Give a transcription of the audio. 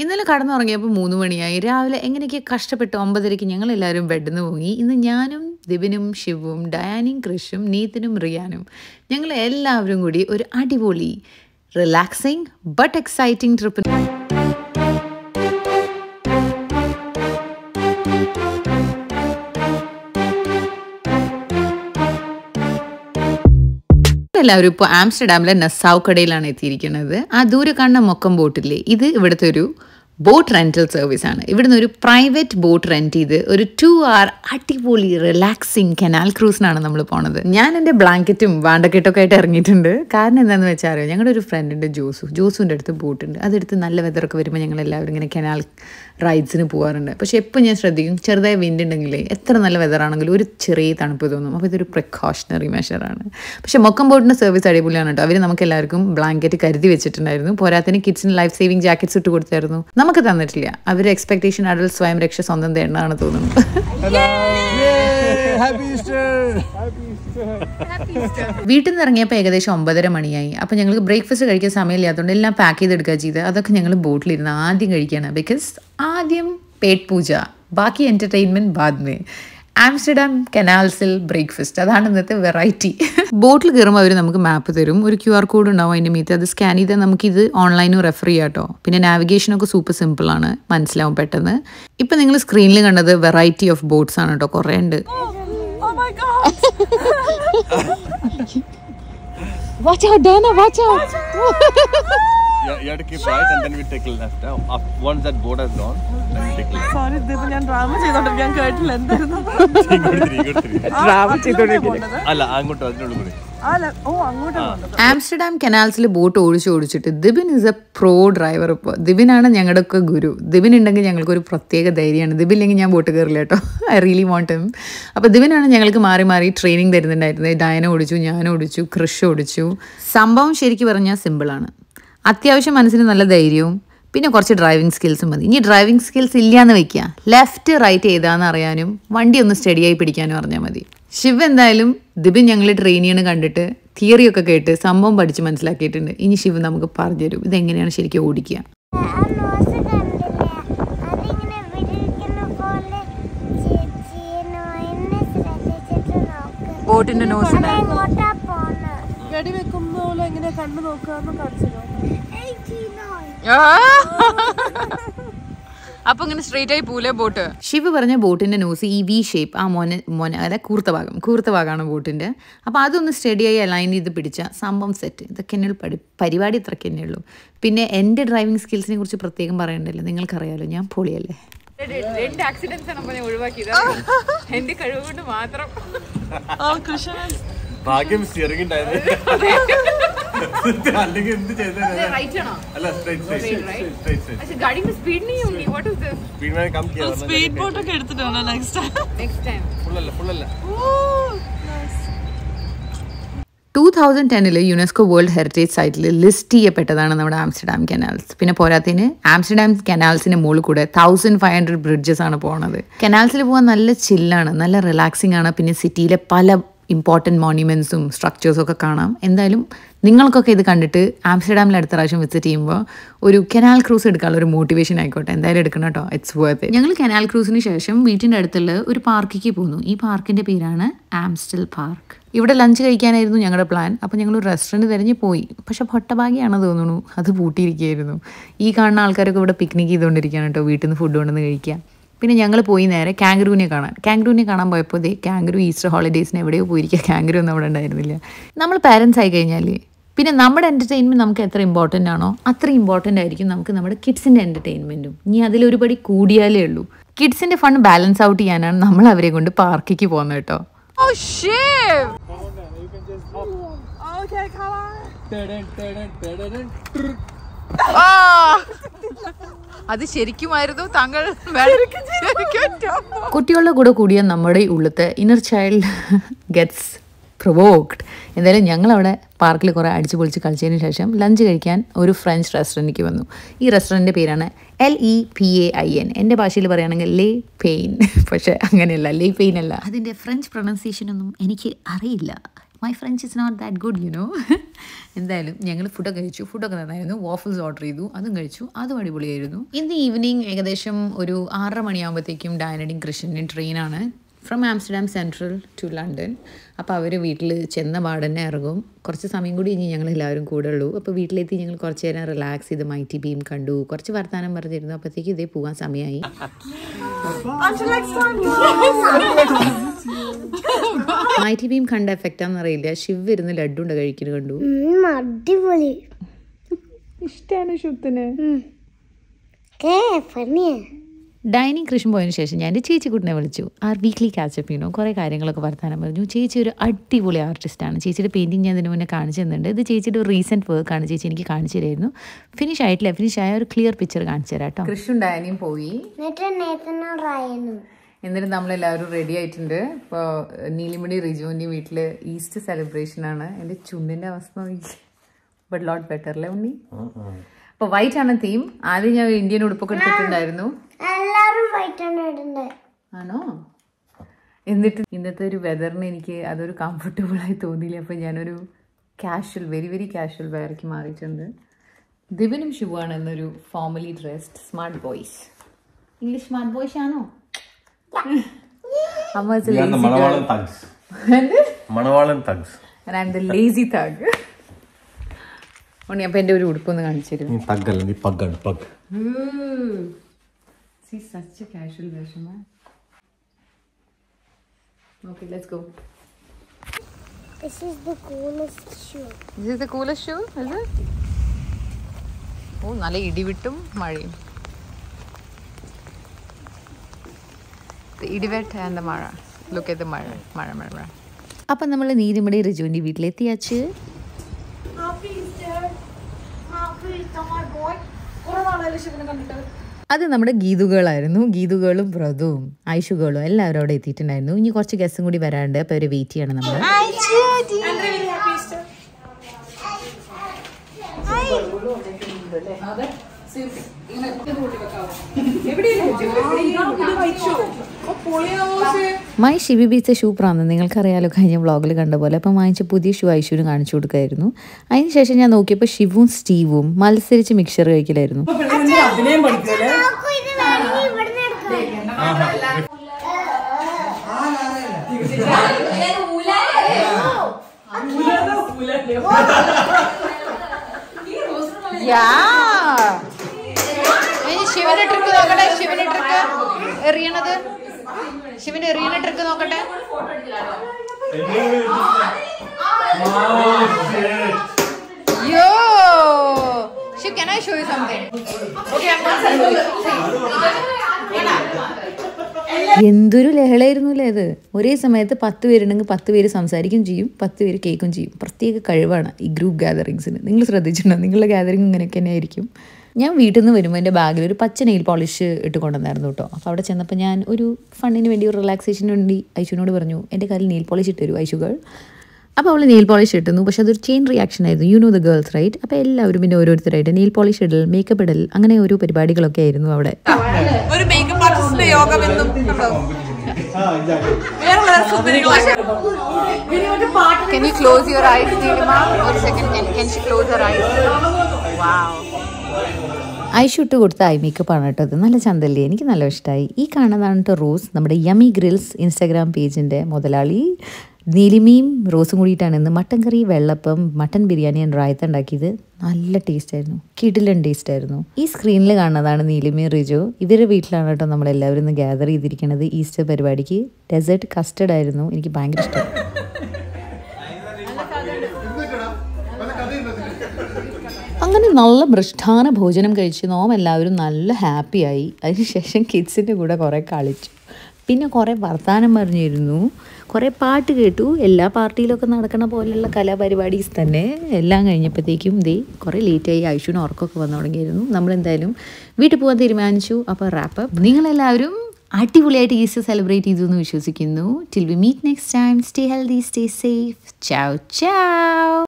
ഇന്നലെ കടന്നുറങ്ങിയപ്പോൾ മൂന്ന് മണിയായി. രാവിലെ എങ്ങനെയൊക്കെ കഷ്ടപ്പെട്ട് ഒമ്പതരയ്ക്ക് ഞങ്ങൾ എല്ലാവരും ബെഡിൽ നിന്ന് പോയി. ഇന്ന് ഞാനും ദിബിനും ശിവും ഡയാനും ക്രിഷും നീത്തിനും റിയാനും ഞങ്ങൾ എല്ലാവരും കൂടി ഒരു അടിപൊളി റിലാക്സിങ് ബട്ട് എക്സൈറ്റിംഗ് ട്രിപ്പ് എല്ലാവരും ഇപ്പോൾ ആംസ്റ്റർഡാമിലെ നസാവ് കടയിലാണ് എത്തിയിരിക്കുന്നത്. ആ ദൂരെ കാണുന്ന മൊക്കം ബോട്ടില്ലേ ഇത് ഇവിടുത്തെ ഒരു ബോട്ട് റെന്റൽ സർവീസ് ആണ് ഇവിടുന്ന് ഒരു പ്രൈവറ്റ് ബോട്ട് റെന്റ് ചെയ്ത് ഒരു ടു അവർ അടിപൊളി റിലാക്സിങ് കനാൽ ക്രൂസിനാണ് നമ്മൾ പോണത്. ഞാൻ എന്റെ ബ്ലാങ്കറ്റും വാണ്ടക്കെട്ടൊക്കെ ആയിട്ട് ഇറങ്ങിയിട്ടുണ്ട്. കാരണം എന്താണെന്ന് വെച്ചാൽ അറിയാം ഞങ്ങളുടെ ഒരു ഫ്രണ്ടിന്റെ ജോസു ജോസുവിന്റെ അടുത്ത് ബോട്ടുണ്ട്. അതെടുത്ത് നല്ല വെതറൊക്കെ വരുമ്പോൾ ഞങ്ങൾ എല്ലാവരും ഇങ്ങനെ കനാൽ റൈഡ്സിന് പോകാറുണ്ട്. പക്ഷെ എപ്പോൾ ഞാൻ ശ്രദ്ധിക്കും ചെറുതായി വിൻഡ് ഉണ്ടെങ്കിൽ എത്ര നല്ല വെതറാണെങ്കിലും ഒരു ചെറിയ തണുപ്പ് തോന്നും. അപ്പോൾ ഇതൊരു പ്രിക്കോഷണറി മെഷറാണ് പക്ഷെ മൊക്കം ബോട്ടിന്റെ സർവീസ് അടിപൊളിയാണ് കേട്ടോ അവർ നമുക്ക് എല്ലാവർക്കും ബ്ലാങ്കറ്റ് കരുതി വെച്ചിട്ടുണ്ടായിരുന്നു. പോരാത്തിന് കിഡ്സിന് ലൈഫ് സേവിങ് ജാക്കറ്റ്സ് ഇട്ട് കൊടുത്തായിരുന്നു. നമുക്ക് തന്നിട്ടില്ല. അവർ എക്സ്പെക്ടേഷൻ അടൽ സ്വയം രക്ഷ സ്വന്തം തേണ്ടാണ് തോന്നുന്നു! വീട്ടിൽ നിന്ന് ഇറങ്ങിയപ്പോൾ ഏകദേശം ഒമ്പതര മണിയായി. അപ്പോൾ ഞങ്ങൾക്ക് ബ്രേക്ക്ഫാസ്റ്റ് കഴിക്കാൻ സമയമില്ലാത്തതുകൊണ്ട് എല്ലാം പാക്ക് ചെയ്തെടുക്കുക ചെയ്ത് അതൊക്കെ ഞങ്ങൾ ബോട്ടിലിരുന്ന് ആദ്യം കഴിക്കുകയാണ്. ബിക്കോസ് ആദ്യം പേട്ട് പൂജ ബാക്കി എന്റർടൈൻമെന്റ് ബാദ്മേ ആംസ്റ്റർഡാം കനാൽസിൽ ബ്രേക്ക്ഫാസ്റ്റ് അതാണ് ഇന്നത്തെ വെറൈറ്റി ബോട്ടിൽ കയറുമ്പോൾ അവർ നമുക്ക് മാപ്പ് തരും. ഒരു ക്യു ആർ കോഡ് ഉണ്ടാവും അതിന്റെ മീത്ത് അത് സ്കാൻ ചെയ്താൽ നമുക്കിത് ഓൺലൈനും റെഫർ ചെയ്യാം കേട്ടോ. പിന്നെ നാവിഗേഷനൊക്കെ സൂപ്പർ സിമ്പിളാണ് മനസ്സിലാവും പെട്ടെന്ന്. ഇപ്പം നിങ്ങൾ സ്ക്രീനിൽ കണ്ടത് വെറൈറ്റി ഓഫ് ബോട്ട്സ് ആണ് കേട്ടോ. കുറേ ഉണ്ട്. My god! Watch out, Dana, watch out. You, you have to keep right and then we take left. Uh, up- once that boat has gone, then we take left. Sorry ഇതിപ്പോ ഞാൻ drama ചെയ്തോണ്ടിരിക്കും ഞാൻ കേട്ടില്ല. എന്തായിരുന്നു. Drama ചെയ്തോണ്ടിരിക്കുന്നത് അല്ല അങ്ങോട്ട് അതിനുള്ളിൽ കൂടി. Amsterdam കനാൽസിൽ boat ഓടിച്ച് ഓടിച്ചിട്ട് Dibin is a pro driver ഇപ്പോൾ ദിബിനാണ് ഞങ്ങളുടെ ഒക്കെ ഗുരു. ദിബിൻ ഉണ്ടെങ്കിൽ ഞങ്ങൾക്ക് ഒരു പ്രത്യേക ധൈര്യമാണ്. ദിബിൻ ഇല്ലെങ്കിൽ ഞാൻ ബോട്ട് കയറില്ല കേട്ടോ. ഐ റിയലി വോണ്ട് ഹിം അപ്പോൾ ദിബിനാണ് ഞങ്ങൾക്ക് മാറി മാറി ട്രെയിനിങ് തരുന്നുണ്ടായിരുന്നത്. ഡയന ഓടിച്ചു ഞാൻ ഓടിച്ചു ക്രിഷ് ഓടിച്ചു. സംഭവം ശരിക്കും പറഞ്ഞാൽ സിമ്പിളാണ് അത്യാവശ്യം മനസ്സിന് നല്ല ധൈര്യവും പിന്നെ കുറച്ച് ഡ്രൈവിംഗ് സ്കിൽസും മതി. ഇനി ഡ്രൈവിംഗ് സ്കിൽസ് ഇല്ലയെന്ന് വെക്കുക ലെഫ്റ്റ് റൈറ്റ് ഏതാന്ന് അറിയാനും വണ്ടി ഒന്ന് സ്റ്റഡിയായി പിടിക്കാനും അറിഞ്ഞാൽ മതി. ശിവ് എന്തായാലും ദിബിൻ ഞങ്ങൾ ട്രെയിൻ ചെയ്യണം കണ്ടിട്ട് തിയറിയൊക്കെ കേട്ട് സംഭവം പഠിച്ച് മനസ്സിലാക്കിയിട്ടുണ്ട്. ഇനി ശിവ് നമുക്ക് പറഞ്ഞു പറഞ്ഞുതരും ഇതെങ്ങനെയാണ് ശരിക്കും ഓടിക്കുക? ബോട്ടിന്റെ നോസ് അതെങ്ങോട്ടാ പോണ്? വെടി വെക്കുമ്പോൾ എങ്ങനെ കണ്ണു നോക്കാന്ന് കാണിച്ചല്ലോ അപ്പൊ ഇങ്ങനെ സ്ട്രേറ്റ് ആയി പോലെ ബോട്ട് ശിവ് പറഞ്ഞ ബോട്ടിന്റെ നോസ് ഈ വി ഷേപ്പ് ആ മോനെ മോനെ അതായത് കൂർത്ത ഭാഗം കൂർത്ത ഭാഗമാണ് ബോട്ടിന്റെ. അപ്പൊ അതൊന്ന് സ്റ്റഡിയായി അലൈൻ ചെയ്ത് പിടിച്ച സംഭവം സെറ്റ് ഇതൊക്കെ എന്നെ പടി പരിപാടി ഇത്രയ്ക്ക് തന്നെ ഉള്ളൂ. പിന്നെ എന്റെ ഡ്രൈവിംഗ് സ്കിൽസിനെ കുറിച്ച് പ്രത്യേകം പറയണ്ടല്ലോ നിങ്ങൾക്കറിയാലോ ഞാൻ പൊളിയല്ലേ? രണ്ട് ആക്സിഡൻസ് ആണ് ഞാൻ ഒഴിവാക്കിയത്. എന്റെ കഴിവ് കൊണ്ട് മാത്രം. ഭാഗ്യം അല്ലെങ്കിൽ എന്ത് ചെയ്താ ടൂ തൗസൻഡ് ടെന്നിൽ യുനെസ്കോ വേൾഡ് ഹെറിറ്റേജ് സൈറ്റിൽ ലിസ്റ്റ് ചെയ്യപ്പെട്ടതാണ് നമ്മുടെ ആംസ്റ്റർഡാം കനാൽസ് പിന്നെ പോരാത്തിന് ആംസ്റ്റർഡാം കനാൽസിന് മുകളിൽ കൂടെ തൗസൻഡ് ഫൈവ് ഹൺഡ്രഡ് ബ്രിഡ്ജസ് ആണ് പോണത്. കനാൽസിൽ പോകാൻ നല്ല ചില്ലാണ് നല്ല റിലാക്സിംഗ് ആണ്. പിന്നെ സിറ്റിയിലെ പല ഇമ്പോർട്ടന്റ് മോണ്യുമെൻസും സ്ട്രക്ചേഴ്സും ഒക്കെ കാണാം. എന്തായാലും നിങ്ങൾക്കൊക്കെ ഇത് കണ്ടിട്ട് ആംസ്റ്റർഡാമിൽ അടുത്ത പ്രാവശ്യം വിസിറ്റ് ചെയ്യുമ്പോൾ ഒരു കനാൽ ക്രൂസ് എടുക്കാനുള്ള ഒരു മോട്ടിവേഷൻ ആയിക്കോട്ടെ. എന്തായാലും എടുക്കണം കേട്ടോ. ഇറ്റ്സ് വർത്ത് ഞങ്ങൾ കനാൽ ക്രൂസിന് ശേഷം വീട്ടിന്റെ അടുത്തുള്ള ഒരു പാർക്കിക്ക് പോന്നു ഈ പാർക്കിന്റെ പേരാണ് ആംസ്റ്റൽ പാർക്ക്. ഇവിടെ ലഞ്ച് കഴിക്കാനായിരുന്നു ഞങ്ങളുടെ പ്ലാൻ അപ്പോൾ ഞങ്ങൾ ഒരു റെസ്റ്റോറന്റ് തിരഞ്ഞ് പോയി. പക്ഷേ ഭട്ടഭാഗ്യാണ് തോന്നുന്നു. അത് പൂട്ടിയിരിക്കുകയായിരുന്നു. ഈ കാണുന്ന ആൾക്കാരൊക്കെ ഇവിടെ പിക്നിക് ചെയ്തുകൊണ്ടിരിക്കുകയാണ് കേട്ടോ. വീട്ടിൽ നിന്ന് ഫുഡ് കൊണ്ടുവന്ന് കഴിക്കുക പിന്നെ ഞങ്ങൾ പോയി നേരെ കാങ്കറൂവിനെ കാണാൻ. കാങ്കറൂവിനെ കാണാൻ പോയപ്പോൾ ദേ കാങ്കറു ഈസ്റ്റർ ഹോളിഡേയ്സിന് എവിടെയോ പോയിരിക്കുക കാങ്കറു ഒന്നും അവിടെ ഉണ്ടായിരുന്നില്ല. നമ്മൾ പാരൻസ് ആയി കഴിഞ്ഞാൽ പിന്നെ നമ്മുടെ എന്റർടൈൻമെന്റ് നമുക്ക് എത്ര ഇമ്പോർട്ടന്റ് ആണോ അത്ര ഇമ്പോർട്ടന്റ് ആയിരിക്കും നമുക്ക് നമ്മുടെ കിഡ്സിന്റെ എന്റർടൈൻമെന്റും ഇനി അതിലൊരുപടി കൂടിയാലേ ഉള്ളൂ. കിഡ്സിന്റെ ഫണ്ട് ബാലൻസ് ഔട്ട് ചെയ്യാനാണ് നമ്മൾ അവരെ കൊണ്ട് പാർക്കിക്ക് പോകുന്നത് കേട്ടോ. Okay, come ഓക്കേ കളാ അത് ശരിക്കുമായിരുന്നു. താങ്കൾ കുട്ടികളുടെ കൂടെ കൂടിയ നമ്മുടെ ഉള്ളത്തെ ഇന്നർ ചൈൽഡ് ഗെറ്റ്സ് പ്രൊവോക്ഡ് എന്തായാലും ഞങ്ങളവിടെ പാർക്കിൽ കുറേ അടിച്ചു പൊളിച്ച് കളിച്ചതിന് ശേഷം ലഞ്ച് കഴിക്കാൻ ഒരു ഫ്രഞ്ച് റെസ്റ്റോറന്റിലേക്ക് വന്നു. ഈ റെസ്റ്റോറന്റിന്റെ പേരാണ് L E P A I N എന്റെ ഭാഷയിൽ പറയുകയാണെങ്കിൽ ലേ പെയിൻ പക്ഷേ അങ്ങനെയല്ല ലേ പെയിൻ അല്ല. അതിന്റെ ഫ്രഞ്ച് പ്രൊണൗൺസിയേഷൻ ഒന്നും എനിക്ക് അറിയില്ല. My French is not that good you know എന്തായാലും ഞങ്ങൾ ഫുഡൊക്കെ കഴിച്ചു. ഫുഡൊക്കെ നന്നായിരുന്നു. വാഫിൾസ് ഓർഡർ ചെയ്തു. അതും കഴിച്ചു. അതും അടിപൊളിയായിരുന്നു. ഇന്ന് ഈവനിങ് ഏകദേശം ഒരു ആറര മണിയാകുമ്പോഴത്തേക്കും ഡയനഡിങ് കൃഷ്ണന്റെ ട്രെയിനാണ് from Amsterdam Central to London അപ്പോൾ അവർ വീട്ടിൽ ചെന്ന പാടന്നെ ഇറങ്ങും. കുറച്ച് സമയം കൂടി ഇനി ഞങ്ങൾ എല്ലാവരും കൂടെ ഉള്ളൂ. അപ്പോൾ വീട്ടിലെത്തി ഞങ്ങൾ കുറച്ച് നേരം റിലാക്സ് ചെയ്ത് മൈറ്റി ബീം കണ്ടു. കുറച്ച് വർത്തമാനം പറഞ്ഞിരുന്നു. അപ്പോഴത്തേക്ക് ഇതേ പോകാൻ സമയമായി മൈറ്റി ബീം കണ്ട എഫക്റ്റാന്ന് അറിയില്ല. ശിവ് ഇരുന്ന് ലഡ്ഡു ഉണ്ട് കഴിക്കുന്നത് കണ്ടു. അടിപൊളി. ഇഷ്ടാണ് ശുദ്ധന്. ഡൈനിങ് കൃഷി പോയതിനു ശേഷം ഞാൻ എന്റെ ചേച്ചിക്കുട്ടിനെ വിളിച്ചു. ആർ വീക്ക്ലി കാച്ചപ്പ് ചെയ്യണോ കുറേ കാര്യങ്ങളൊക്കെ വർത്താനം പറഞ്ഞു. ചേച്ചി ഒരു അടിപൊളി ആർട്ടിസ്റ്റാണ് ചേച്ചിയുടെ പെയിന്റിങ് ഞാൻ ഇതിന് മുന്നേ കാണിച്ചു തന്നിട്ടുണ്ട്. ഇത് ചേച്ചിയുടെ ഒരു റീസെന്റ് ആണ് ചേച്ചി എനിക്ക് കാണിച്ചു തരായിരുന്നു. ഫിനിഷ് ആയിട്ടില്ല. ഫിനിഷ് ആയ ഒരു ക്ലിയർ പിക്ചർ കാണിച്ചു തരാം കേട്ടോ. കൃഷി ഡൈനിങ് പോയി. എന്നിട്ട് നമ്മളെല്ലാവരും റെഡി ആയിട്ടുണ്ട്. ഇപ്പോൾ നീലിമണി റിജുവിന്റെ വീട്ടിൽ ഈസ്റ്റ് സെലിബ്രേഷൻ ആണ്. എന്റെ ചുണ്ടിന്റെ അവസ്ഥ ബട്ട് ലോട്ട് ബെറ്റർ അല്ലേ ഉണ്ണി? അപ്പോൾ വൈറ്റ് ആണ് തീം ആദ്യം ഞാൻ ഇന്ത്യൻ ഉടുപ്പൊക്കെ എടുത്തിട്ടുണ്ടായിരുന്നു. ആണോ എന്നിട്ട് ഇന്നത്തെ ഒരു വെതറിന് എനിക്ക് അതൊരു കംഫർട്ടബിൾ ആയി തോന്നിയില്ല. അപ്പോൾ ഞാനൊരു കാഷ്വൽ വെരി വെരി കാഷ്വൽ വെയർക്ക് മാറിയിട്ടുണ്ട്. ദിവനും ശുഭാണ് എന്നൊരു formally dressed smart boys English smart boys ആണോ? അമ്മ We Manavalan thugs and I am thugs. Lazy thug ഉണ്ണി അപ്പം എന്റെ ഒരു ഉടുപ്പൊന്ന് കാണിച്ചു തരും നീ തഗ്ഗല്ല നീ പഗ്ഗാണ് പഗ് ആണ് pug a casual version, man. Okay, let's go. This is the coolest shoe. This is the coolest shoe, is it? ഓ നല്ല ഇടിവിട്ടും മഴയും ഇടിവെട്ട് ആൻഡ് മഴ ലുക്ക് ചെയ്ത് മഴ മഴ മഴ മഴ. അപ്പം നമ്മൾ നീതിമടി റിജുവിന്റെ വീട്ടിലെത്തിയാച്ച്? അത് നമ്മുടെ ഗീതുകളായിരുന്നു. ഗീതുകളും വ്രതവും ഐഷുകളും എല്ലാവരും അവിടെ എത്തിയിട്ടുണ്ടായിരുന്നു. ഇനി കുറച്ച് ഗസ്സും കൂടി വരാണ്ട് അപ്പോൾ അവർ വെയിറ്റ് ചെയ്യണം നമ്മൾ Easter. My Shibi beach shoe പ്രാന്ത് നിങ്ങൾക്കറിയാലോ കഴിഞ്ഞ വ്ളോഗിൽ കണ്ട പോലെ അപ്പം വാങ്ങിച്ച പുതിയ ഷൂ ഐഷുവിന് കാണിച്ചു കൊടുക്കായിരുന്നു. അതിനുശേഷം ഞാൻ നോക്കിയപ്പോൾ ഷിവും സ്റ്റീവും മത്സരിച്ച് മിക്സർ കഴിക്കലായിരുന്നു. നോക്കൂ, ഇത് വേണമെങ്കിൽ ഇവിടുന്ന് എടുക്കാം. ശിവന്റെ ട്രിക്ക് നോക്കട്ടെ ശിവന്റെ ട്രിക്ക് എറിയണത്? ശിവന്റെ എറിയണ ട്രിക്ക് നോക്കട്ടെ. യോ ഐ ഷോ യു? എന്തൊരു ലഹളായിരുന്നു അല്ലേ അത്? ഒരേ സമയത്ത് പത്ത് പേരുണ്ടെങ്കിൽ പത്ത് പേര് സംസാരിക്കും ചെയ്യും പത്ത് പേര് കേൾക്കും ചെയ്യും. പ്രത്യേക കഴിവാണ് ഈ ഗ്രൂപ്പ് ഗാദറിങ്സിന് നിങ്ങൾ ശ്രദ്ധിച്ചിട്ടുണ്ടോ? നിങ്ങളുടെ ഗാദറിങ് ഇങ്ങനെയൊക്കെ തന്നെ ആയിരിക്കും ഞാൻ വീട്ടിൽ നിന്ന് വരുമ്പോൾ എന്റെ ബാഗിൽ ഒരു പച്ച നെയിൽ പോളിഷ് ഇട്ട് കൊണ്ടുവന്നായിരുന്നു കേട്ടോ. അപ്പോൾ അവിടെ ചെന്നപ്പോൾ ഞാൻ ഒരു ഫണ്ണിന് വേണ്ടി ഒരു റിലാക്സേഷന് വേണ്ടി ഐശുവിനോട് പറഞ്ഞു എന്റെ കയ്യിൽ നെയിൽ പോളിഷ് ഇട്ട് തരൂ ഐശുകൾ. അപ്പോൾ അവൾ നെയിൽ പോളിഷ് ഇട്ടുന്നു പക്ഷെ അതൊരു ചെയിൻ റിയാക്ഷൻ ആയിരുന്നു. You know the girls right അപ്പോൾ എല്ലാവരും പിന്നെ ഓരോരുത്തരായിട്ട് നെയിൽ പോളിഷ് ഇടൽ മേക്കപ്പ് ഇടൽ അങ്ങനെ ഓരോ പരിപാടികളൊക്കെ ആയിരുന്നു അവിടെ. ഒരു മേക്കപ്പ് ആർട്ടിസ്റ്റിന്റെ യോഗം എന്നും കണ്ടോ വേറെ സുന്ദരികളാണ് Can you close your eyes, Neelima? One second. Can, can she close her eyes? Wow. Aishu ഇട്ട് കൊടുത്ത ഐ പറഞ്ഞിട്ടത് നല്ല ചന്തല്ലേ എനിക്ക് നല്ല ഇഷ്ടമായി ഈ കാണുന്നതാണ് റോസ് നമ്മുടെ യമി ഗ്രിൽസ് ഇൻസ്റ്റാഗ്രാം പേജിന്റെ മുതലാളി. നീലിമയും റോസും കൂടിയിട്ടാണ് ഇന്ന് മട്ടൻ കറി വെള്ളപ്പം മട്ടൻ ബിരിയാണി ആൻഡ് റായത്ത ഉണ്ടാക്കിയത്. നല്ല ടേസ്റ്റ് ആയിരുന്നു കിടിലൻ ടേസ്റ്റ് ആയിരുന്നു. ഈ സ്ക്രീനിൽ കാണുന്നതാണ് നീലിമയും റിജു. ഇവരുടെ വീട്ടിലാണ് കേട്ടോ നമ്മളെല്ലാവരും ഗ്യാദർ ചെയ്തിരിക്കുന്നത് ഈസ്റ്റർ പരിപാടിക്ക്. ഡെസേർട്ട് കസ്റ്റഡ് ആയിരുന്നു എനിക്ക് ഭയങ്കര ഇഷ്ടം. അങ്ങനെ നല്ല മൃഷ്ടാന ഭോജനം കഴിച്ച് നോം എല്ലാവരും നല്ല ഹാപ്പിയായി. അതിനുശേഷം കിഡ്സിന്റെ കൂടെ കുറേ കളിച്ചു. പിന്നെ കുറേ വർത്തമാനം പറഞ്ഞിരുന്നു. കുറേ പാട്ട് കേട്ടു. എല്ലാ പാർട്ടിയിലൊക്കെ നടക്കണ പോലെയുള്ള കലാപരിപാടീസ് തന്നെ. എല്ലാം കഴിഞ്ഞപ്പോഴത്തേക്കും ദേ കുറേ ലേറ്റായി ഐഷുവിന് ഉറക്കമൊക്കെ വന്നു തുടങ്ങിയിരുന്നു. നമ്മളെന്തായാലും വീട്ടിൽ പോകാൻ തീരുമാനിച്ചു. അപ്പോൾ റാപ്പപ്പ് നിങ്ങളെല്ലാവരും അടിപൊളിയായിട്ട് ഈസ്റ്റർ സെലിബ്രേറ്റ് ചെയ്തു എന്ന് വിശ്വസിക്കുന്നു. Till we meet next time stay healthy stay safe ചാവ് ചാവ്